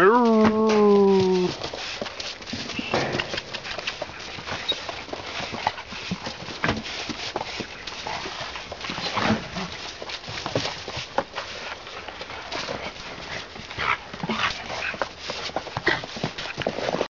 Tchau.